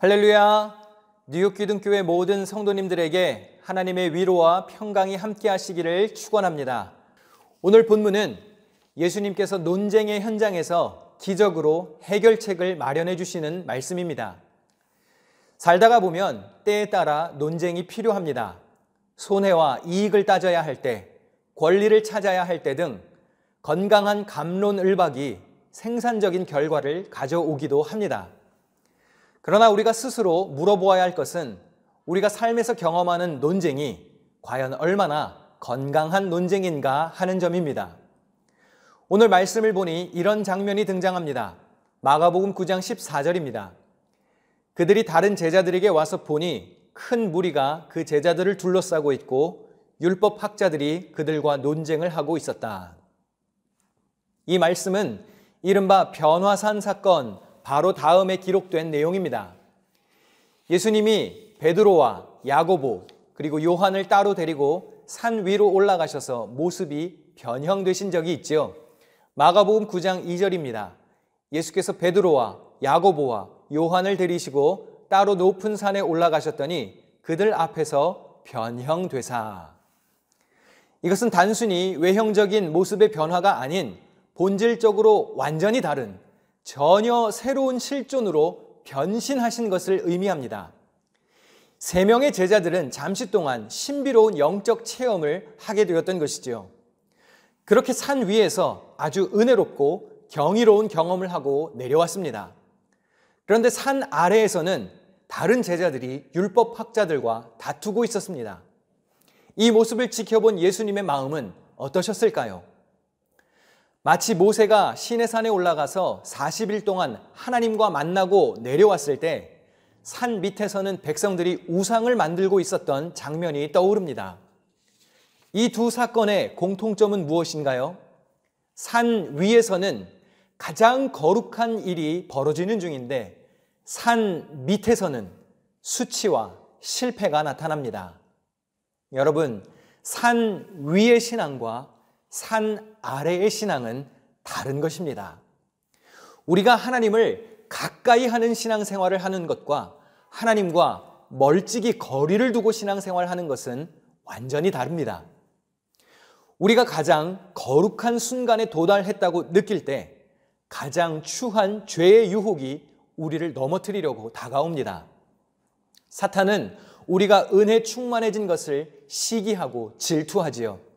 할렐루야! 뉴욕 기둥교회 모든 성도님들에게 하나님의 위로와 평강이 함께 하시기를 축원합니다. 오늘 본문은 예수님께서 논쟁의 현장에서 기적으로 해결책을 마련해 주시는 말씀입니다. 살다가 보면 때에 따라 논쟁이 필요합니다. 손해와 이익을 따져야 할 때, 권리를 찾아야 할 때 등 건강한 감론을박이 생산적인 결과를 가져오기도 합니다. 그러나 우리가 스스로 물어보아야 할 것은 우리가 삶에서 경험하는 논쟁이 과연 얼마나 건강한 논쟁인가 하는 점입니다. 오늘 말씀을 보니 이런 장면이 등장합니다. 마가복음 9장 14절입니다. 그들이 다른 제자들에게 와서 보니 큰 무리가 그 제자들을 둘러싸고 있고 율법 학자들이 그들과 논쟁을 하고 있었다. 이 말씀은 이른바 변화산 사건 바로 다음에 기록된 내용입니다. 예수님이 베드로와 야고보 그리고 요한을 따로 데리고 산 위로 올라가셔서 모습이 변형되신 적이 있지요. 마가복음 9장 2절입니다. 예수께서 베드로와 야고보와 요한을 데리시고 따로 높은 산에 올라가셨더니 그들 앞에서 변형되사. 이것은 단순히 외형적인 모습의 변화가 아닌 본질적으로 완전히 다른 전혀 새로운 실존으로 변신하신 것을 의미합니다. 세 명의 제자들은 잠시 동안 신비로운 영적 체험을 하게 되었던 것이지요. 그렇게 산 위에서 아주 은혜롭고 경이로운 경험을 하고 내려왔습니다. 그런데 산 아래에서는 다른 제자들이 율법 학자들과 다투고 있었습니다. 이 모습을 지켜본 예수님의 마음은 어떠셨을까요? 마치 모세가 시내산에 올라가서 40일 동안 하나님과 만나고 내려왔을 때 산 밑에서는 백성들이 우상을 만들고 있었던 장면이 떠오릅니다. 이 두 사건의 공통점은 무엇인가요? 산 위에서는 가장 거룩한 일이 벌어지는 중인데 산 밑에서는 수치와 실패가 나타납니다. 여러분, 산 위의 신앙과 산 아래의 신앙은 다른 것입니다. 우리가 하나님을 가까이 하는 신앙생활을 하는 것과 하나님과 멀찍이 거리를 두고 신앙생활을 하는 것은 완전히 다릅니다. 우리가 가장 거룩한 순간에 도달했다고 느낄 때 가장 추한 죄의 유혹이 우리를 넘어뜨리려고 다가옵니다. 사탄은 우리가 은혜 충만해진 것을 시기하고 질투하지요.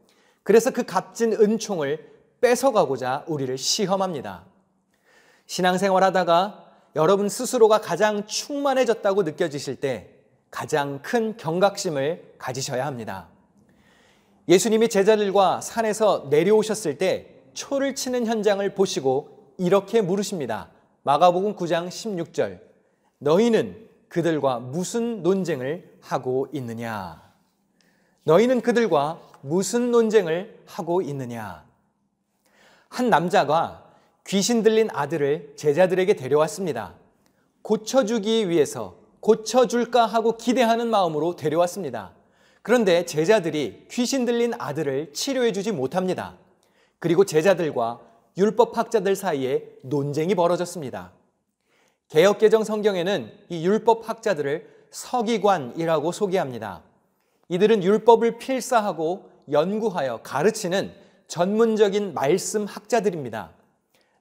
그래서 그 값진 은총을 뺏어가고자 우리를 시험합니다. 신앙생활 하다가 여러분 스스로가 가장 충만해졌다고 느껴지실 때 가장 큰 경각심을 가지셔야 합니다. 예수님이 제자들과 산에서 내려오셨을 때 초를 치는 현장을 보시고 이렇게 물으십니다. 마가복음 9장 16절. 너희는 그들과 무슨 논쟁을 하고 있느냐? 너희는 그들과 무슨 논쟁을 하고 있느냐? 한 남자가 귀신 들린 아들을 제자들에게 데려왔습니다. 고쳐주기 위해서 고쳐줄까 하고 기대하는 마음으로 데려왔습니다. 그런데 제자들이 귀신 들린 아들을 치료해주지 못합니다. 그리고 제자들과 율법학자들 사이에 논쟁이 벌어졌습니다. 개혁개정 성경에는 이 율법학자들을 서기관이라고 소개합니다. 이들은 율법을 필사하고 연구하여 가르치는 전문적인 말씀 학자들입니다.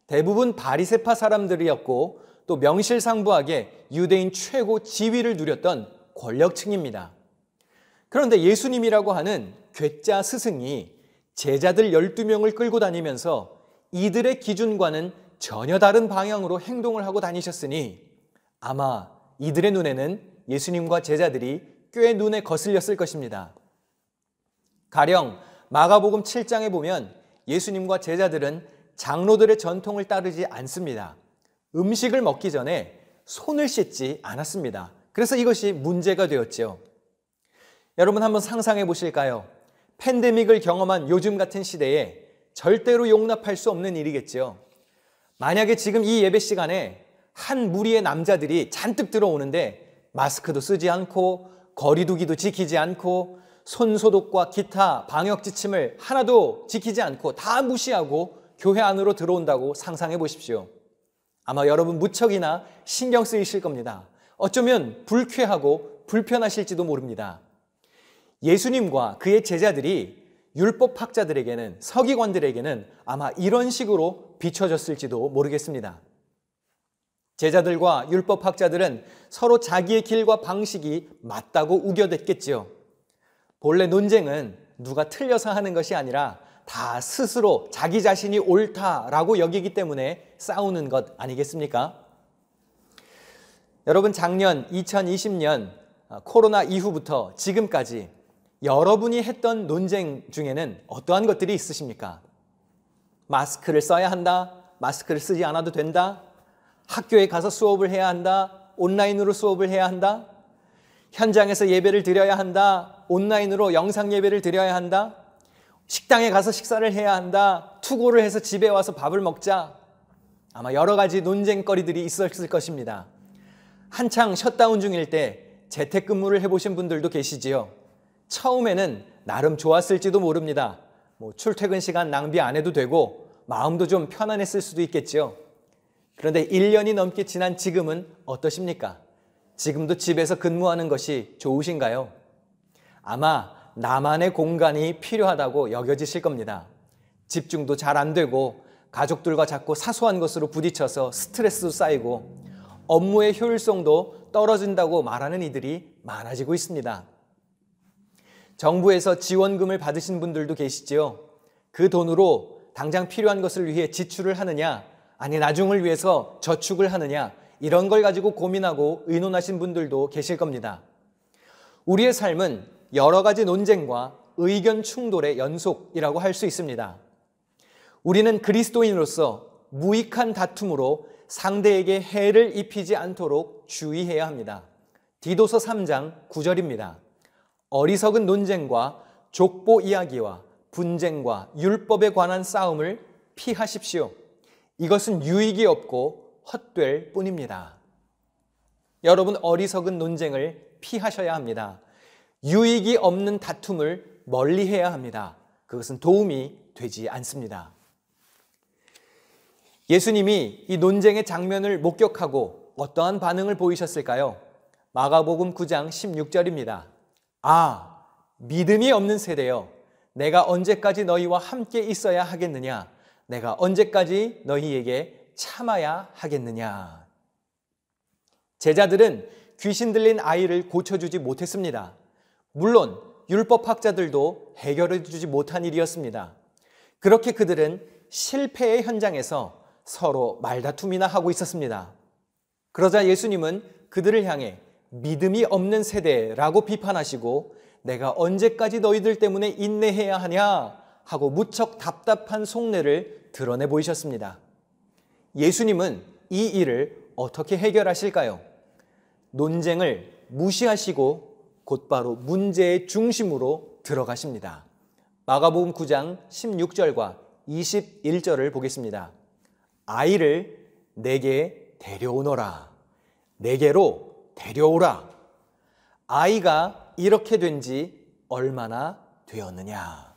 대부분 바리세파 사람들이었고 또 명실상부하게 유대인 최고 지위를 누렸던 권력층입니다. 그런데 예수님이라고 하는 괴짜 스승이 제자들 12명을 끌고 다니면서 이들의 기준과는 전혀 다른 방향으로 행동을 하고 다니셨으니 아마 이들의 눈에는 예수님과 제자들이 꽤 눈에 거슬렸을 것입니다. 가령 마가복음 7장에 보면 예수님과 제자들은 장로들의 전통을 따르지 않습니다. 음식을 먹기 전에 손을 씻지 않았습니다. 그래서 이것이 문제가 되었죠. 여러분 한번 상상해 보실까요? 팬데믹을 경험한 요즘 같은 시대에 절대로 용납할 수 없는 일이겠죠. 만약에 지금 이 예배 시간에 한 무리의 남자들이 잔뜩 들어오는데 마스크도 쓰지 않고 거리두기도 지키지 않고 손 소독과 기타 방역 지침을 하나도 지키지 않고 다 무시하고 교회 안으로 들어온다고 상상해 보십시오. 아마 여러분 무척이나 신경 쓰이실 겁니다. 어쩌면 불쾌하고 불편하실지도 모릅니다. 예수님과 그의 제자들이 율법학자들에게는 서기관들에게는 아마 이런 식으로 비춰졌을지도 모르겠습니다. 제자들과 율법학자들은 서로 자기의 길과 방식이 맞다고 우겨댔겠지요. 본래 논쟁은 누가 틀려서 하는 것이 아니라 다 스스로 자기 자신이 옳다라고 여기기 때문에 싸우는 것 아니겠습니까? 여러분 작년 2020년 코로나 이후부터 지금까지 여러분이 했던 논쟁 중에는 어떠한 것들이 있으십니까? 마스크를 써야 한다. 마스크를 쓰지 않아도 된다. 학교에 가서 수업을 해야 한다. 온라인으로 수업을 해야 한다. 현장에서 예배를 드려야 한다. 온라인으로 영상 예배를 드려야 한다. 식당에 가서 식사를 해야 한다. 투고를 해서 집에 와서 밥을 먹자. 아마 여러 가지 논쟁거리들이 있었을 것입니다. 한창 셧다운 중일 때 재택근무를 해보신 분들도 계시지요. 처음에는 나름 좋았을지도 모릅니다. 뭐 출퇴근 시간 낭비 안 해도 되고 마음도 좀 편안했을 수도 있겠죠. 그런데 1년이 넘게 지난 지금은 어떠십니까? 지금도 집에서 근무하는 것이 좋으신가요? 아마 나만의 공간이 필요하다고 여겨지실 겁니다. 집중도 잘 안 되고 가족들과 자꾸 사소한 것으로 부딪혀서 스트레스도 쌓이고 업무의 효율성도 떨어진다고 말하는 이들이 많아지고 있습니다. 정부에서 지원금을 받으신 분들도 계시지요. 그 돈으로 당장 필요한 것을 위해 지출을 하느냐, 아니 나중을 위해서 저축을 하느냐, 이런 걸 가지고 고민하고 의논하신 분들도 계실 겁니다. 우리의 삶은 여러 가지 논쟁과 의견 충돌의 연속이라고 할 수 있습니다. 우리는 그리스도인으로서 무익한 다툼으로 상대에게 해를 입히지 않도록 주의해야 합니다. 디도서 3장 9절입니다. 어리석은 논쟁과 족보 이야기와 분쟁과 율법에 관한 싸움을 피하십시오. 이것은 유익이 없고 헛될 뿐입니다. 여러분 어리석은 논쟁을 피하셔야 합니다. 유익이 없는 다툼을 멀리 해야 합니다. 그것은 도움이 되지 않습니다. 예수님이 이 논쟁의 장면을 목격하고 어떠한 반응을 보이셨을까요? 마가복음 9장 16절입니다. 아, 믿음이 없는 세대여. 내가 언제까지 너희와 함께 있어야 하겠느냐? 내가 언제까지 너희에게 참아야 하겠느냐? 제자들은 귀신 들린 아이를 고쳐주지 못했습니다. 물론 율법학자들도 해결해 주지 못한 일이었습니다. 그렇게 그들은 실패의 현장에서 서로 말다툼이나 하고 있었습니다. 그러자 예수님은 그들을 향해 믿음이 없는 세대라고 비판하시고 내가 언제까지 너희들 때문에 인내해야 하냐 하고 무척 답답한 속내를 드러내 보이셨습니다. 예수님은 이 일을 어떻게 해결하실까요? 논쟁을 무시하시고 곧바로 문제의 중심으로 들어가십니다. 마가복음 9장 16절과 21절을 보겠습니다. 아이를 내게 데려오너라. 내게로 데려오라. 아이가 이렇게 된 지 얼마나 되었느냐.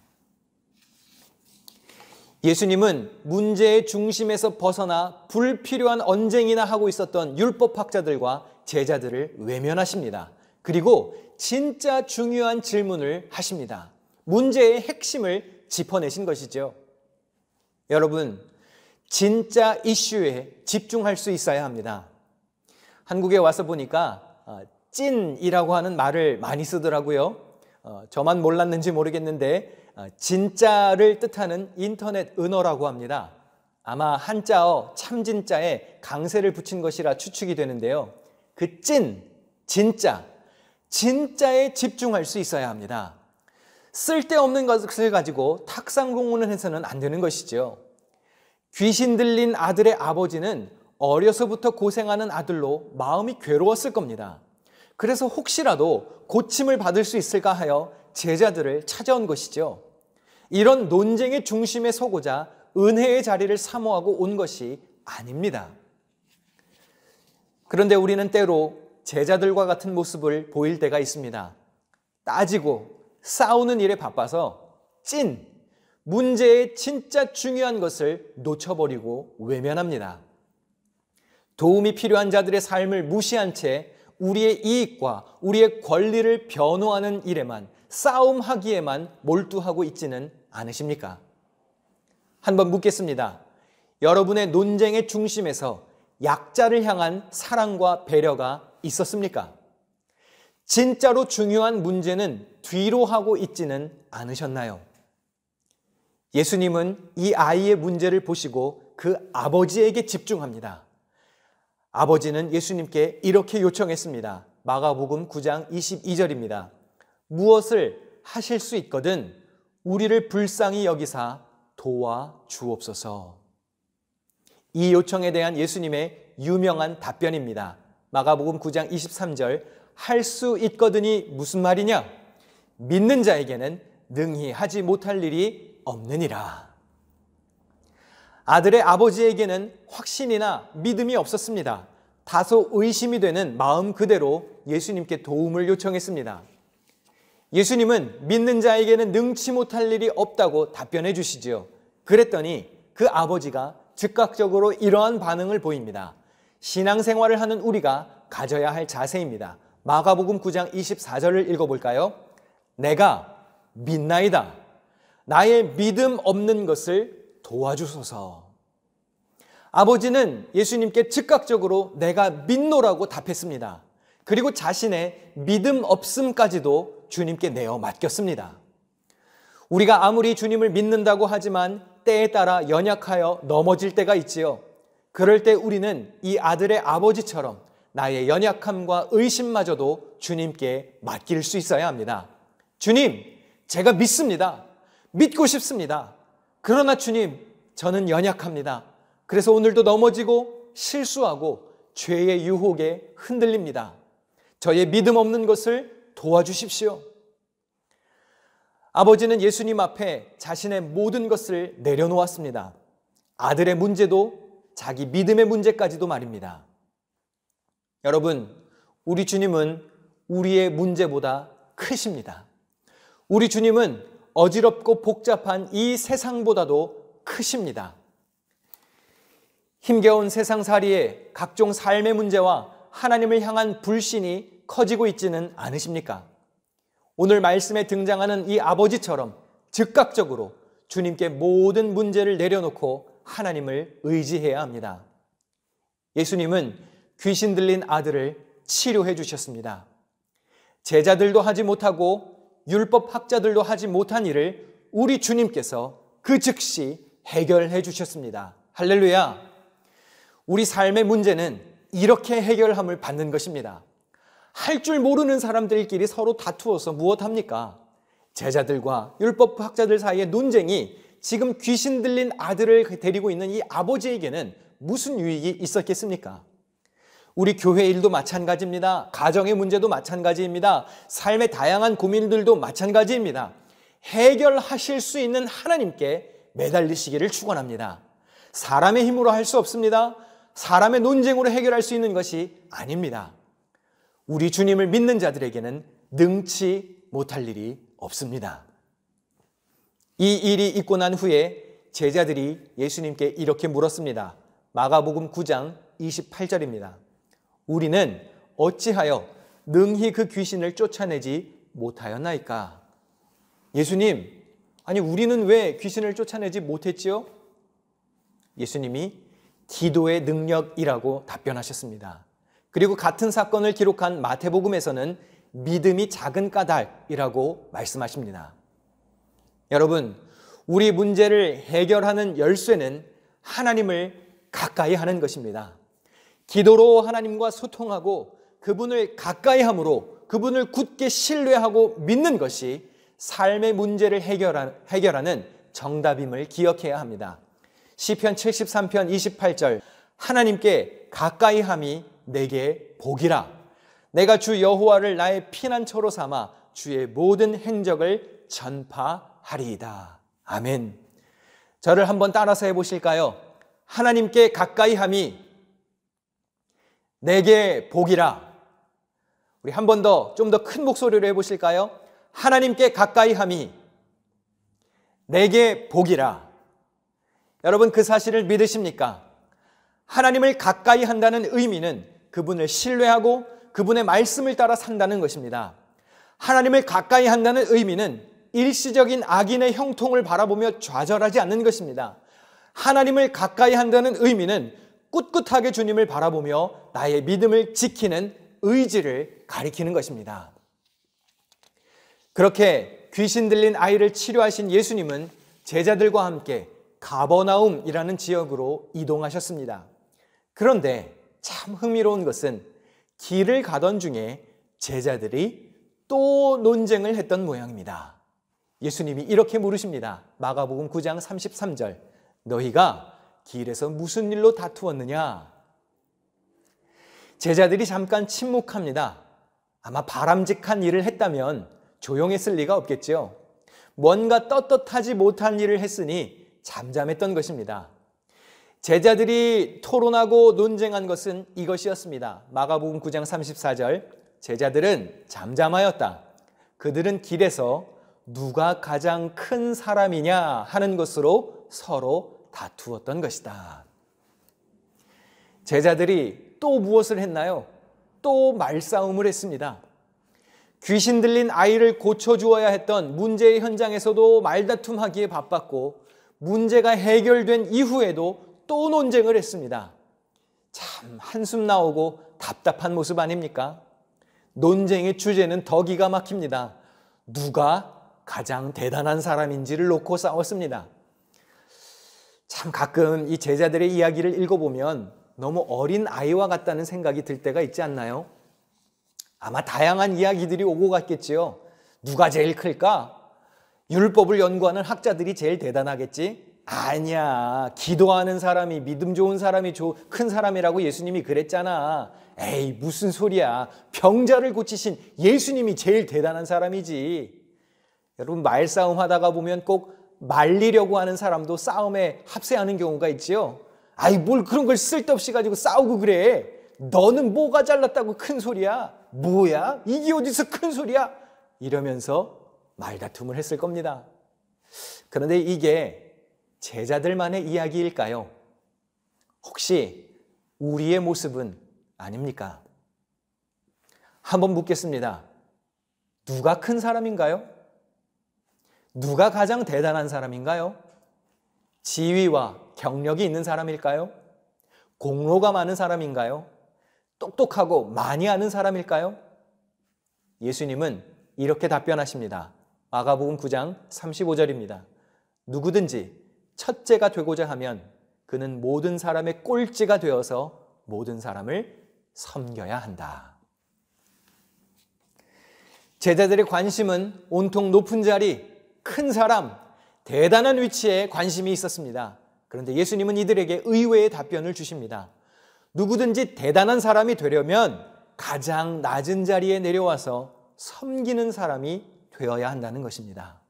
예수님은 문제의 중심에서 벗어나 불필요한 언쟁이나 하고 있었던 율법학자들과 제자들을 외면하십니다. 그리고 진짜 중요한 질문을 하십니다. 문제의 핵심을 짚어내신 것이죠. 여러분, 진짜 이슈에 집중할 수 있어야 합니다. 한국에 와서 보니까 어, 찐이라고 하는 말을 많이 쓰더라고요. 어, 저만 몰랐는지 모르겠는데 어, 진짜를 뜻하는 인터넷 은어라고 합니다. 아마 한자어 참진자에 강세를 붙인 것이라 추측이 되는데요. 그 찐, 진짜, 진짜에 집중할 수 있어야 합니다. 쓸데없는 것을 가지고 탁상 공문을 해서는 안 되는 것이죠. 귀신 들린 아들의 아버지는 어려서부터 고생하는 아들로 마음이 괴로웠을 겁니다. 그래서 혹시라도 고침을 받을 수 있을까 하여 제자들을 찾아온 것이죠. 이런 논쟁의 중심에 서고자 은혜의 자리를 사모하고 온 것이 아닙니다. 그런데 우리는 때로 제자들과 같은 모습을 보일 때가 있습니다. 따지고 싸우는 일에 바빠서 찐, 문제의 진짜 중요한 것을 놓쳐버리고 외면합니다. 도움이 필요한 자들의 삶을 무시한 채 우리의 이익과 우리의 권리를 변호하는 일에만 싸움하기에만 몰두하고 있지는 않으십니까? 한번 묻겠습니다. 여러분의 논쟁의 중심에서 약자를 향한 사랑과 배려가 있었습니까? 진짜로 중요한 문제는 뒤로 하고 있지는 않으셨나요? 예수님은 이 아이의 문제를 보시고 그 아버지에게 집중합니다. 아버지는 예수님께 이렇게 요청했습니다. 마가복음 9장 22절입니다. 무엇을 하실 수 있거든 우리를 불쌍히 여기사 도와 주옵소서. 이 요청에 대한 예수님의 유명한 답변입니다. 마가복음 9장 23절 할 수 있거든이 무슨 말이냐? 믿는 자에게는 능히 하지 못할 일이 없느니라. 아들의 아버지에게는 확신이나 믿음이 없었습니다. 다소 의심이 되는 마음 그대로 예수님께 도움을 요청했습니다. 예수님은 믿는 자에게는 능치 못할 일이 없다고 답변해 주시지요. 그랬더니 그 아버지가 즉각적으로 이러한 반응을 보입니다. 신앙생활을 하는 우리가 가져야 할 자세입니다. 마가복음 9장 24절을 읽어볼까요? 내가 믿나이다. 나의 믿음 없는 것을 도와주소서. 아버지는 예수님께 즉각적으로 내가 믿노라고 답했습니다. 그리고 자신의 믿음 없음까지도 주님께 내어 맡겼습니다. 우리가 아무리 주님을 믿는다고 하지만 때에 따라 연약하여 넘어질 때가 있지요. 그럴 때 우리는 이 아들의 아버지처럼 나의 연약함과 의심마저도 주님께 맡길 수 있어야 합니다. 주님, 제가 믿습니다. 믿고 싶습니다. 그러나 주님, 저는 연약합니다. 그래서 오늘도 넘어지고 실수하고 죄의 유혹에 흔들립니다. 저의 믿음 없는 것을 도와주십시오. 아버지는 예수님 앞에 자신의 모든 것을 내려놓았습니다. 아들의 문제도 자기 믿음의 문제까지도 말입니다. 여러분, 우리 주님은 우리의 문제보다 크십니다. 우리 주님은 어지럽고 복잡한 이 세상보다도 크십니다. 힘겨운 세상 살이에 각종 삶의 문제와 하나님을 향한 불신이 커지고 있지는 않으십니까? 오늘 말씀에 등장하는 이 아버지처럼 즉각적으로 주님께 모든 문제를 내려놓고 하나님을 의지해야 합니다. 예수님은 귀신 들린 아들을 치료해 주셨습니다. 제자들도 하지 못하고 율법 학자들도 하지 못한 일을 우리 주님께서 그 즉시 해결해 주셨습니다. 할렐루야! 우리 삶의 문제는 이렇게 해결함을 받는 것입니다. 할 줄 모르는 사람들끼리 서로 다투어서 무엇합니까? 제자들과 율법 학자들 사이의 논쟁이 지금 귀신 들린 아들을 데리고 있는 이 아버지에게는 무슨 유익이 있었겠습니까? 우리 교회 일도 마찬가지입니다. 가정의 문제도 마찬가지입니다. 삶의 다양한 고민들도 마찬가지입니다. 해결하실 수 있는 하나님께 매달리시기를 축원합니다. 사람의 힘으로 할 수 없습니다. 사람의 논쟁으로 해결할 수 있는 것이 아닙니다. 우리 주님을 믿는 자들에게는 능치 못할 일이 없습니다. 이 일이 있고 난 후에 제자들이 예수님께 이렇게 물었습니다. 마가복음 9장 28절입니다. 우리는 어찌하여 능히 그 귀신을 쫓아내지 못하였나이까? 예수님, 아니 우리는 왜 귀신을 쫓아내지 못했지요? 예수님이 기도의 능력이라고 답변하셨습니다. 그리고 같은 사건을 기록한 마태복음에서는 믿음이 작은 까닭이라고 말씀하십니다. 여러분, 우리 문제를 해결하는 열쇠는 하나님을 가까이 하는 것입니다. 기도로 하나님과 소통하고 그분을 가까이 함으로 그분을 굳게 신뢰하고 믿는 것이 삶의 문제를 해결하는 정답임을 기억해야 합니다. 시편 73편 28절 하나님께 가까이 함이 내게 복이라 내가 주 여호와를 나의 피난처로 삼아 주의 모든 행적을 전파하리이다. 아멘. 저를 한번 따라서 해 보실까요? 하나님께 가까이 함이 내게 복이라. 우리 한 번 더 좀 더 큰 목소리로 해 보실까요? 하나님께 가까이 함이 내게 복이라. 여러분 그 사실을 믿으십니까? 하나님을 가까이 한다는 의미는 그분을 신뢰하고 그분의 말씀을 따라 산다는 것입니다. 하나님을 가까이 한다는 의미는 일시적인 악인의 형통을 바라보며 좌절하지 않는 것입니다. 하나님을 가까이 한다는 의미는 꿋꿋하게 주님을 바라보며 나의 믿음을 지키는 의지를 가리키는 것입니다. 그렇게 귀신 들린 아이를 치료하신 예수님은 제자들과 함께 가버나움이라는 지역으로 이동하셨습니다. 그런데 참 흥미로운 것은 길을 가던 중에 제자들이 또 논쟁을 했던 모양입니다. 예수님이 이렇게 물으십니다. 마가복음 9장 33절. 너희가 길에서 무슨 일로 다투었느냐? 제자들이 잠깐 침묵합니다. 아마 바람직한 일을 했다면 조용했을 리가 없겠죠. 뭔가 떳떳하지 못한 일을 했으니 잠잠했던 것입니다. 제자들이 토론하고 논쟁한 것은 이것이었습니다. 마가복음 9장 34절 제자들은 잠잠하였다. 그들은 길에서 누가 가장 큰 사람이냐 하는 것으로 서로 다투었던 것이다. 제자들이 또 무엇을 했나요? 또 말싸움을 했습니다. 귀신 들린 아이를 고쳐주어야 했던 문제의 현장에서도 말다툼하기에 바빴고 문제가 해결된 이후에도 또 논쟁을 했습니다. 참 한숨 나오고 답답한 모습 아닙니까? 논쟁의 주제는 더 기가 막힙니다. 누가 가장 대단한 사람인지를 놓고 싸웠습니다. 참 가끔 이 제자들의 이야기를 읽어보면 너무 어린 아이와 같다는 생각이 들 때가 있지 않나요? 아마 다양한 이야기들이 오고 갔겠지요. 누가 제일 클까? 율법을 연구하는 학자들이 제일 대단하겠지? 아니야. 기도하는 사람이 믿음 좋은 사람이 큰 사람이라고 예수님이 그랬잖아. 에이, 무슨 소리야. 병자를 고치신 예수님이 제일 대단한 사람이지. 여러분, 말싸움 하다가 보면 꼭 말리려고 하는 사람도 싸움에 합세하는 경우가 있지요. 아이, 뭘 그런 걸 쓸데없이 가지고 싸우고 그래. 너는 뭐가 잘났다고 큰 소리야? 뭐야? 이게 어디서 큰 소리야? 이러면서 말다툼을 했을 겁니다. 그런데 이게 제자들만의 이야기일까요? 혹시 우리의 모습은 아닙니까? 한번 묻겠습니다. 누가 큰 사람인가요? 누가 가장 대단한 사람인가요? 지위와 경력이 있는 사람일까요? 공로가 많은 사람인가요? 똑똑하고 많이 아는 사람일까요? 예수님은 이렇게 답변하십니다. 마가복음 9장 35절입니다. 누구든지 첫째가 되고자 하면 그는 모든 사람의 꼴찌가 되어서 모든 사람을 섬겨야 한다. 제자들의 관심은 온통 높은 자리, 큰 사람, 대단한 위치에 관심이 있었습니다. 그런데 예수님은 이들에게 의외의 답변을 주십니다. 누구든지 대단한 사람이 되려면 가장 낮은 자리에 내려와서 섬기는 사람이 되어야 한다는 것입니다.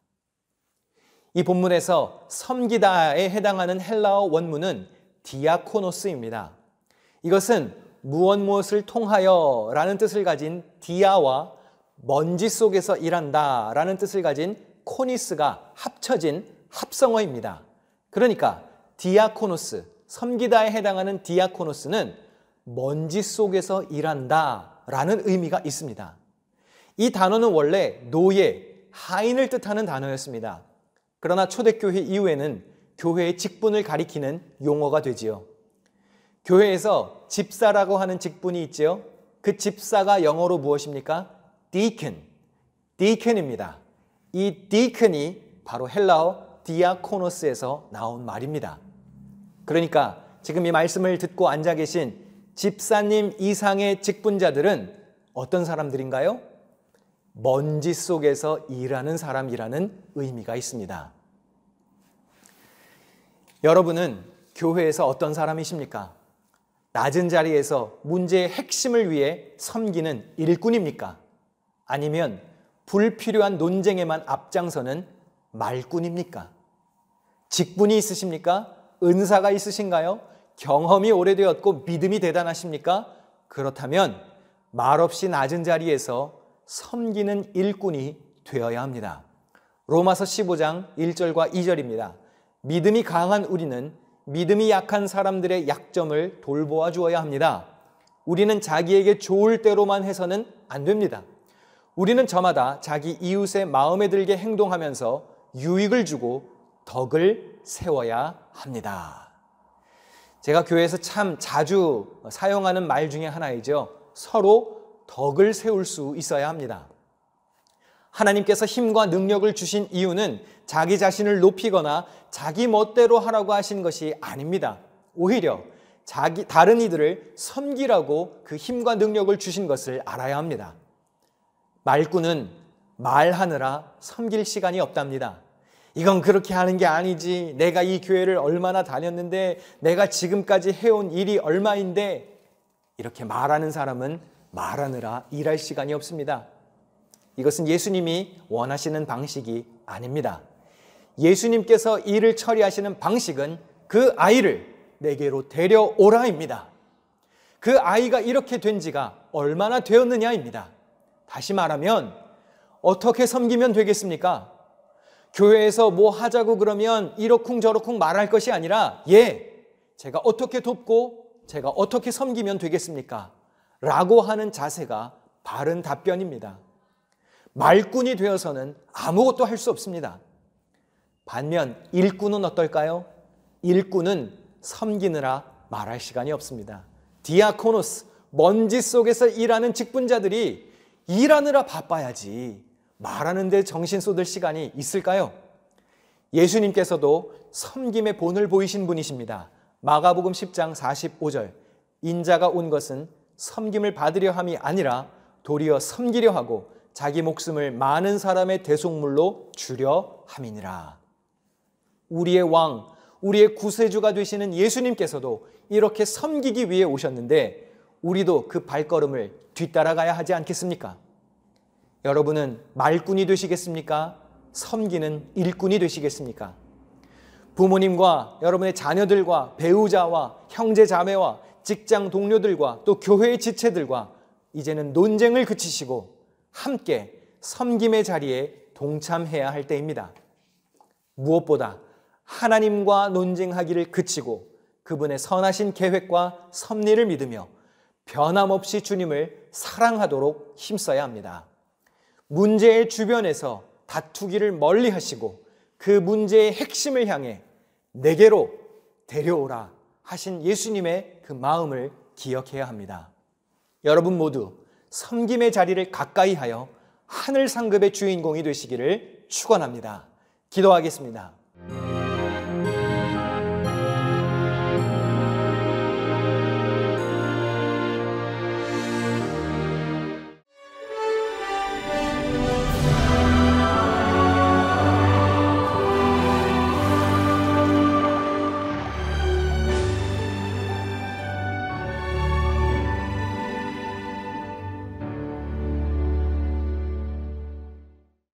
이 본문에서 섬기다에 해당하는 헬라어 원문은 디아코노스입니다. 이것은 무엇 무엇을 통하여 라는 뜻을 가진 디아와 먼지 속에서 일한다 라는 뜻을 가진 코니스가 합쳐진 합성어입니다. 그러니까 디아코노스, 섬기다에 해당하는 디아코노스는 먼지 속에서 일한다 라는 의미가 있습니다. 이 단어는 원래 노예, 하인을 뜻하는 단어였습니다. 그러나 초대교회 이후에는 교회의 직분을 가리키는 용어가 되지요. 교회에서 집사라고 하는 직분이 있지요. 그 집사가 영어로 무엇입니까? deacon. deacon입니다. 이 deacon이 바로 헬라어 디아코노스에서 나온 말입니다. 그러니까 지금 이 말씀을 듣고 앉아 계신 집사님 이상의 직분자들은 어떤 사람들인가요? 먼지 속에서 일하는 사람이라는 의미가 있습니다. 여러분은 교회에서 어떤 사람이십니까? 낮은 자리에서 문제의 핵심을 위해 섬기는 일꾼입니까? 아니면 불필요한 논쟁에만 앞장서는 말꾼입니까? 직분이 있으십니까? 은사가 있으신가요? 경험이 오래되었고 믿음이 대단하십니까? 그렇다면 말없이 낮은 자리에서 섬기는 일꾼이 되어야 합니다. 로마서 15장 1절과 2절입니다. 믿음이 강한 우리는 믿음이 약한 사람들의 약점을 돌보아 주어야 합니다. 우리는 자기에게 좋을 대로만 해서는 안 됩니다. 우리는 저마다 자기 이웃의 마음에 들게 행동하면서 유익을 주고 덕을 세워야 합니다. 제가 교회에서 참 자주 사용하는 말 중에 하나이죠. 서로 덕을 세울 수 있어야 합니다. 하나님께서 힘과 능력을 주신 이유는 자기 자신을 높이거나 자기 멋대로 하라고 하신 것이 아닙니다. 오히려 자기 다른 이들을 섬기라고 그 힘과 능력을 주신 것을 알아야 합니다. 말꾼은 말하느라 섬길 시간이 없답니다. 이건 그렇게 하는 게 아니지. 내가 이 교회를 얼마나 다녔는데 내가 지금까지 해온 일이 얼마인데 이렇게 말하는 사람은 말하느라 일할 시간이 없습니다. 이것은 예수님이 원하시는 방식이 아닙니다. 예수님께서 일을 처리하시는 방식은 그 아이를 내게로 데려오라입니다. 그 아이가 이렇게 된 지가 얼마나 되었느냐입니다. 다시 말하면 어떻게 섬기면 되겠습니까? 교회에서 뭐 하자고 그러면 이러쿵저러쿵 말할 것이 아니라 예, 제가 어떻게 돕고 제가 어떻게 섬기면 되겠습니까? 라고 하는 자세가 바른 답변입니다. 말꾼이 되어서는 아무것도 할 수 없습니다. 반면 일꾼은 어떨까요? 일꾼은 섬기느라 말할 시간이 없습니다. 디아코노스, 먼지 속에서 일하는 직분자들이 일하느라 바빠야지 말하는데 정신 쏟을 시간이 있을까요? 예수님께서도 섬김의 본을 보이신 분이십니다. 마가복음 10장 45절 인자가 온 것은 섬김을 받으려 함이 아니라 도리어 섬기려 하고 자기 목숨을 많은 사람의 대속물로 주려 함이니라. 우리의 왕, 우리의 구세주가 되시는 예수님께서도 이렇게 섬기기 위해 오셨는데 우리도 그 발걸음을 뒤따라가야 하지 않겠습니까? 여러분은 말꾼이 되시겠습니까? 섬기는 일꾼이 되시겠습니까? 부모님과 여러분의 자녀들과 배우자와 형제 자매와 직장 동료들과 또 교회의 지체들과 이제는 논쟁을 그치시고 함께 섬김의 자리에 동참해야 할 때입니다. 무엇보다 하나님과 논쟁하기를 그치고 그분의 선하신 계획과 섭리를 믿으며 변함없이 주님을 사랑하도록 힘써야 합니다. 문제의 주변에서 다투기를 멀리 하시고 그 문제의 핵심을 향해 내게로 데려오라 하신 예수님의 그 마음을 기억해야 합니다. 여러분 모두 섬김의 자리를 가까이 하여 하늘 상급의 주인공이 되시기를 축원합니다. 기도하겠습니다.